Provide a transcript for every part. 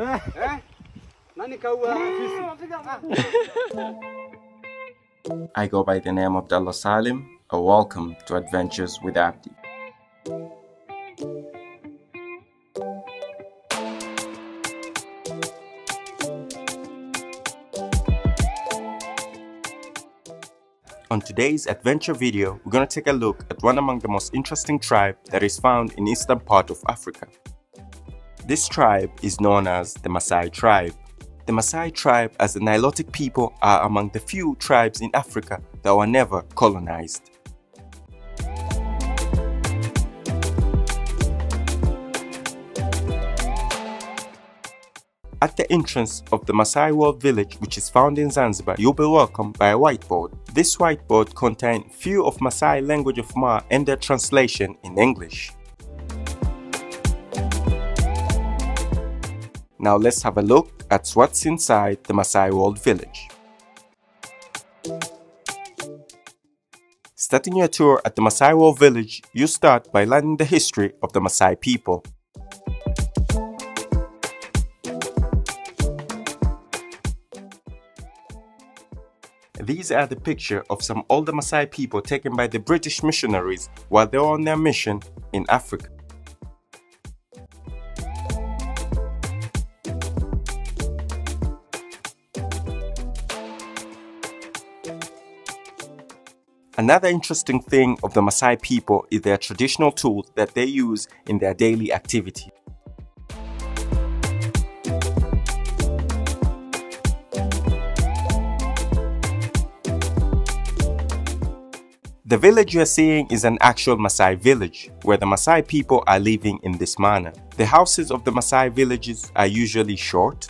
Eh, eh, eh, I go by the name of Abdillah Salim. A welcome to Adventures with Abdi. On today's adventure video, we're going to take a look at one among the most interesting tribe that is found in eastern part of Africa. This tribe is known as the Maasai tribe. The Maasai tribe as the Nilotic people are among the few tribes in Africa that were never colonized. At the entrance of the Maasai World Village, which is found in Zanzibar, you'll be welcomed by a whiteboard. This whiteboard contains few of Maasai language of Maa and their translation in English. Now let's have a look at what's inside the Maasai World Village. Starting your tour at the Maasai World Village, you start by learning the history of the Maasai people. These are the picture of some older Maasai people taken by the British missionaries while they were on their mission in Africa. Another interesting thing of the Maasai people is their traditional tools that they use in their daily activity. The village you are seeing is an actual Maasai village, where the Maasai people are living in this manner. The houses of the Maasai villages are usually short,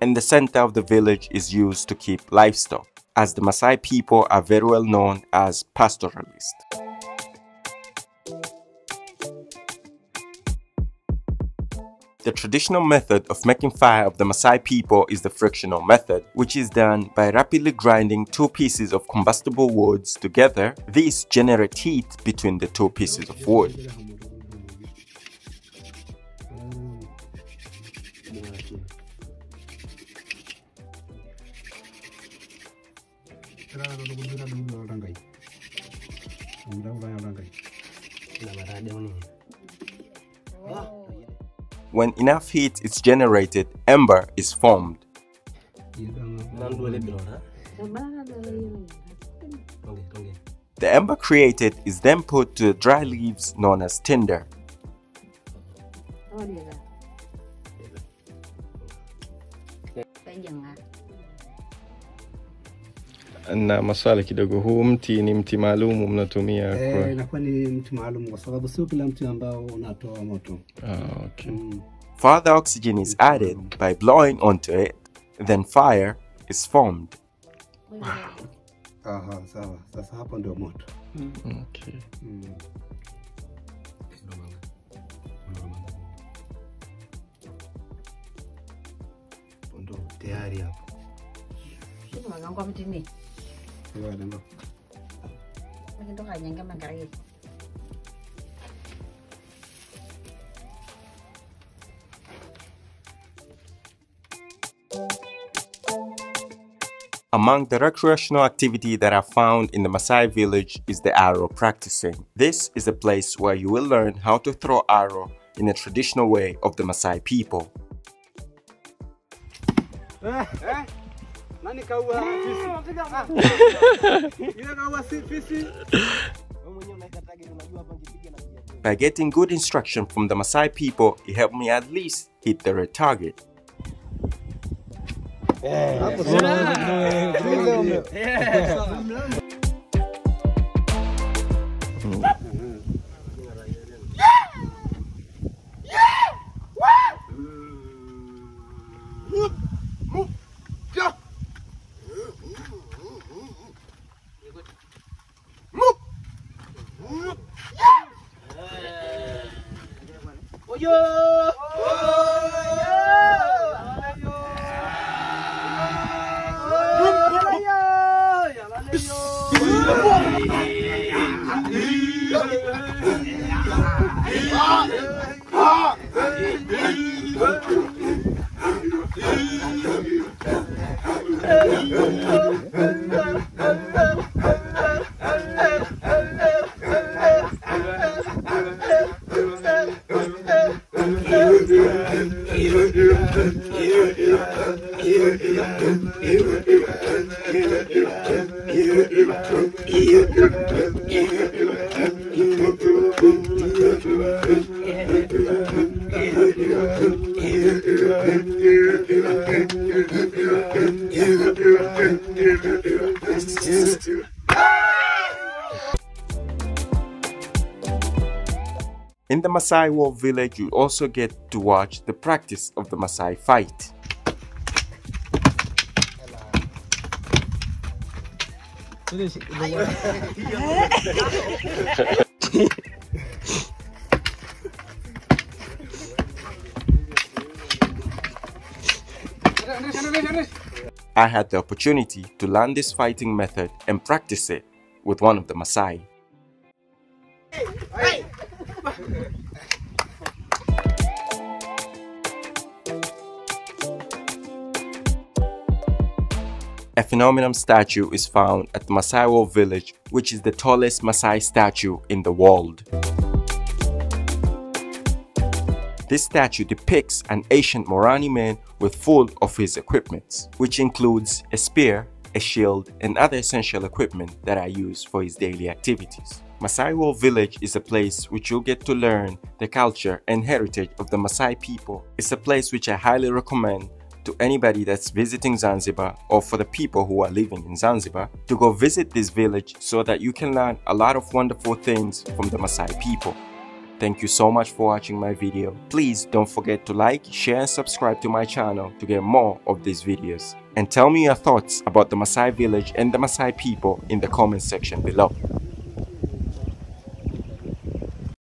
and the center of the village is used to keep livestock, as the Maasai people are very well known as pastoralists. The traditional method of making fire of the Maasai people is the frictional method, which is done by rapidly grinding two pieces of combustible woods together. These generate heat between the two pieces of wood. When enough heat is generated, ember is formed. The ember created is then put to the dry leaves known as tinder. Na maswala kidogo, huu mti ni mti maalum mnatumia e, kwa... inakuwa ni mti maalum kwa sababu sio kila mti ambao unatoa moto. Ah, okay. Mm. Further oxygen is added by blowing onto it, then fire is formed. Aha, sawa. Sasa hapo ndio moto. Okay. Mm. Hapo Ndio tayari hapo. Sawa, ndio. Among the recreational activity that are found in the Maasai village is the arrow practicing. This is a place where you will learn how to throw arrow in a traditional way of the Maasai people. Eh, eh? Nani kaua fisi? Kaua fisi? By getting good instruction from the Maasai people, it helped me at least hit the right target. Yeah. 哟！哦哦 In the Maasai World village, you also get to watch the practice of the Maasai fight. I had the opportunity to learn this fighting method and practice it with one of the Maasai. A phenomenon statue is found at World village, which is the tallest Maasai statue in the world. This statue depicts an ancient Morani man with full of his equipment, which includes a spear, a shield, and other essential equipment that are used for his daily activities. Maasai World Village is a place which you'll get to learn the culture and heritage of the Maasai people. It's a place which I highly recommend to anybody that's visiting Zanzibar or for the people who are living in Zanzibar to go visit this village so that you can learn a lot of wonderful things from the Maasai people. Thank you so much for watching my video. Please don't forget to like, share and subscribe to my channel to get more of these videos. And tell me your thoughts about the Maasai village and the Maasai people in the comment section below.